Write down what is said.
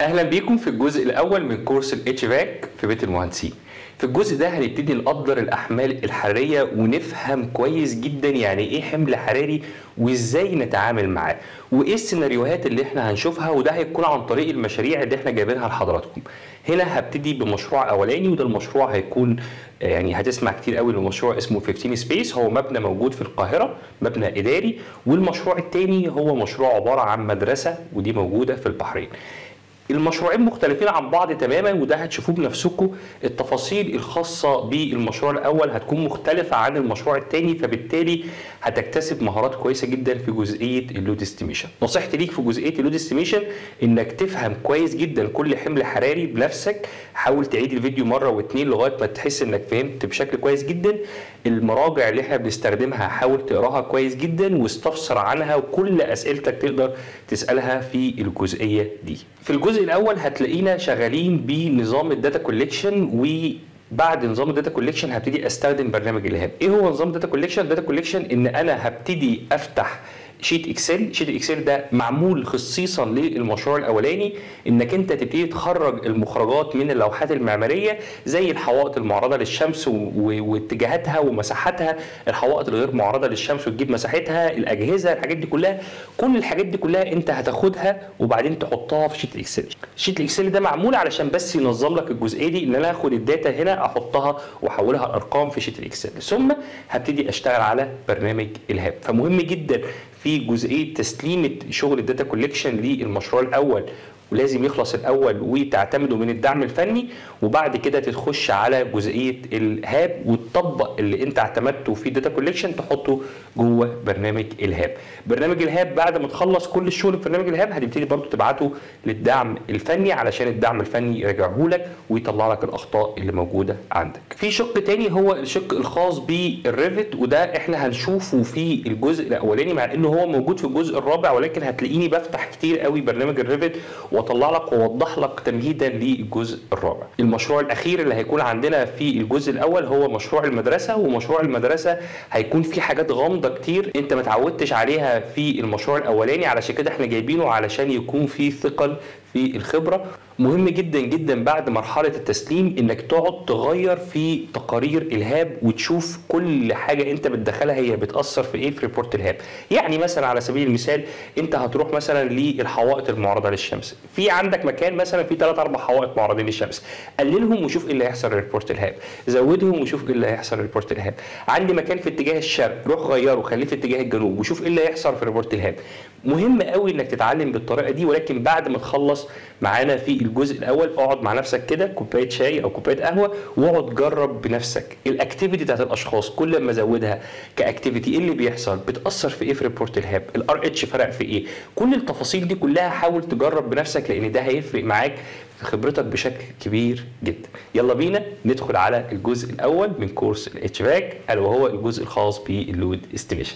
أهلا بيكم في الجزء الأول من كورس ال HVAC في بيت المهندسين. في الجزء ده هنبتدي نقدر الأحمال الحرارية ونفهم كويس جدا يعني إيه حمل حراري وإزاي نتعامل معاه وإيه السيناريوهات اللي إحنا هنشوفها وده هيكون عن طريق المشاريع اللي إحنا جايبينها لحضراتكم. هنا هبتدي بمشروع أولاني وده المشروع هيكون يعني هتسمع كتير قوي لمشروع اسمه 15 Space هو مبنى موجود في القاهرة مبنى إداري. والمشروع الثاني هو مشروع عبارة عن مدرسة ودي موجودة في البحرين. المشروعين مختلفين عن بعض تماما وده هتشوفوه بنفسكم. التفاصيل الخاصة بالمشروع الأول هتكون مختلفة عن المشروع الثاني فبالتالي هتكتسب مهارات كويسة جدا في جزئية ال load estimation. نصيحتي ليك في جزئية ال load estimation إنك تفهم كويس جدا كل حمل حراري بنفسك. حاول تعيد الفيديو مرة واتنين لغاية ما تحس إنك فهمت بشكل كويس جدا. المراجع اللي إحنا بنستخدمها حاول تقراها كويس جدا واستفسر عنها وكل أسئلتك تقدر تسألها في الجزئية دي. في الجزء الأول هتلاقينا شغالين بنظام ال data collection و بعد نظام ال data collection هبتدي أستخدم برنامج ال HAP إيه هو نظام ال data collection ال data collection إن أنا هبتدي أفتح sheet Excel. sheet Excel ده معمول خصيصا للمشروع الأولاني إنك أنت تبتدي تخرج المخرجات من اللوحات المعمارية زي الحوائط المعرضة للشمس واتجاهاتها ومساحاتها الحوائط الغير معرضة للشمس وتجيب مساحتها الأجهزة الحاجات دي كلها. كل الحاجات دي كلها أنت هتاخدها وبعدين تحطها في sheet ال Excel sheet ال Excel ده معمول علشان بس ينظم لك الجزئية دي إن أنا آخد ال data هنا أحطها وأحولها لارقام في sheet ال Excel ثم هبتدي أشتغل على برنامج ال HAP. فمهم جدا في جزئية تسليمة شغل ال data collection للمشروع الأول. ولازم يخلص الأول وتعتمدوا من الدعم الفني وبعد كده تخش على جزئية ال HAP وتطبق اللي انت اعتمدته في data collection تحطه جوه برنامج ال HAP. برنامج ال HAP بعد ما تخلص كل الشغل في برنامج ال HAP هتبتدي برضو تبعته للدعم الفني علشان الدعم الفني يرجعه لك ويطلع لك الأخطاء اللي موجودة عندك. في شق تاني هو الشق الخاص بال Revit وده إحنا هنشوفه في الجزء الأولاني مع انه هو موجود في الجزء الرابع ولكن هتلاقيني بفتح كتير قوي برنامج ال Revit واطلع لك واوضح لك تمهيدا للجزء الرابع. المشروع الأخير اللي هيكون عندنا في الجزء الأول هو مشروع المدرسة ومشروع المدرسة هيكون فيه حاجات غامضة كتير انت ما اتعودتش عليها في المشروع الأولاني علشان كده إحنا جايبينه علشان يكون فيه ثقل في الخبرة. مهم جدا جدا بعد مرحلة التسليم إنك تقعد تغير في تقارير إلهاب وتشوف كل حاجة أنت بتدخلها هي بتأثر في إيه في ريبورت إلهاب. يعني مثلا على سبيل المثال أنت هتروح مثلا للحوائط المعرضه للشمس. في عندك مكان مثلا في ثلاث أربع حوائط معرضين للشمس. قللهم وشوف إيه اللي هيحصل report ال HAP. زودهم وشوف إيه اللي هيحصل report ال HAP. عندي مكان في اتجاه الشرق روح غيره خليه في اتجاه الجنوب وشوف إيه اللي هيحصل في report ال HAP. مهم قوي إنك تتعلم بالطريقة دي ولكن بعد ما تخلص معانا في الجزء الأول اقعد مع نفسك كده كوباية شاي أو كوباية قهوة واقعد جرب بنفسك. ال activity بتاعت الأشخاص كل ما ازودها ك activity إيه اللي بيحصل؟ بتأثر في إيه في report ال HAP ال RH فرق في إيه؟ كل التفاصيل دي كلها حاول تجرب بنفسك لأن ده هيفرق معاك في خبرتك بشكل كبير جدا. يلا بينا ندخل على الجزء الأول من كورس ال HVAC ألا وهو الجزء الخاص بال load estimation